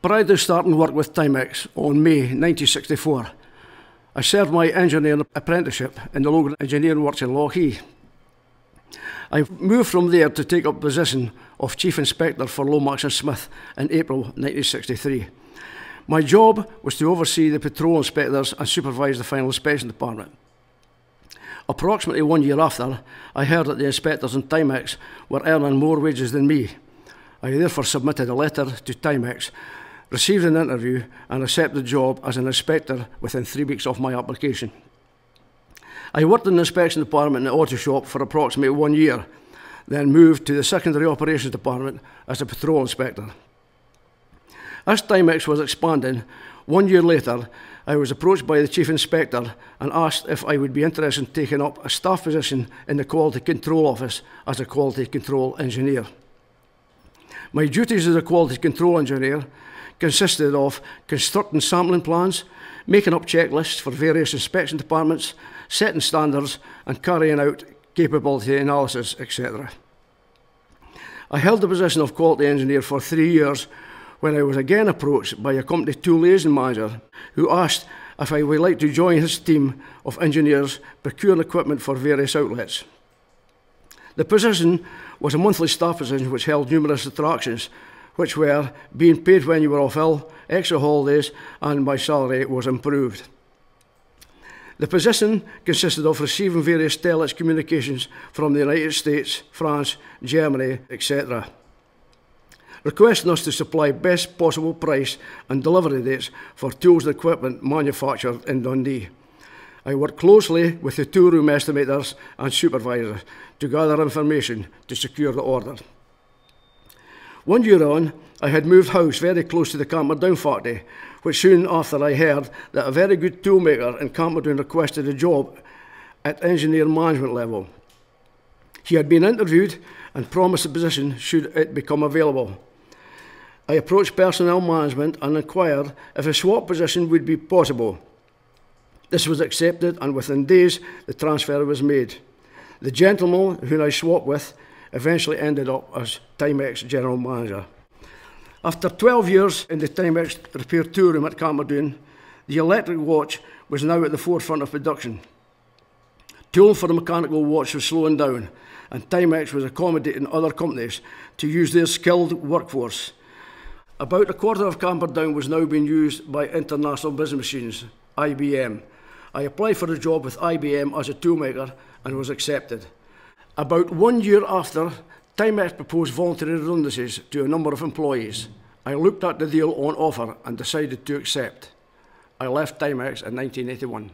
Prior to starting work with Timex on May 1964, I served my engineering apprenticeship in the Logan Engineering Works in Lochee. I moved from there to take up position of Chief Inspector for Lomax and Smith in April 1963. My job was to oversee the patrol inspectors and supervise the final inspection department. Approximately one year after, I heard that the inspectors in Timex were earning more wages than me. I therefore submitted a letter to Timex, received an interview, and accepted the job as an inspector within three weeks of my application. I worked in the inspection department in the auto shop for approximately one year, then moved to the secondary operations department as a patrol inspector. As Timex was expanding, one year later, I was approached by the chief inspector and asked if I would be interested in taking up a staff position in the quality control office as a quality control engineer. My duties as a quality control engineer consisted of constructing sampling plans, making up checklists for various inspection departments, setting standards, and carrying out capability analysis, etc. I held the position of quality engineer for three years when I was again approached by a company tool manager who asked if I would like to join his team of engineers procuring equipment for various outlets. The position was a monthly staff position which held numerous attractions, which were being paid when you were off ill, extra holidays, and my salary was improved. The position consisted of receiving various telex communications from the United States, France, Germany, etc., requesting us to supply best possible price and delivery dates for tools and equipment manufactured in Dundee. I worked closely with the tool room estimators and supervisors to gather information to secure the order. One year on, I had moved house very close to the Camperdown factory which soon after I heard that a very good toolmaker in Camperdown requested a job at engineer management level. He had been interviewed and promised a position should it become available. I approached personnel management and inquired if a swap position would be possible. This was accepted, and within days the transfer was made. The gentleman whom I swapped with eventually ended up as Timex general manager. After 12 years in the Timex repair tool room at Camperdown, the electric watch was now at the forefront of production. Tool for the mechanical watch was slowing down, and Timex was accommodating other companies to use their skilled workforce. About a quarter of Camperdown was now being used by International Business Machines, IBM. I applied for a job with IBM as a toolmaker and was accepted. About one year after Timex proposed voluntary redundancies to a number of employees. I looked at the deal on offer and decided to accept. I left Timex in 1981.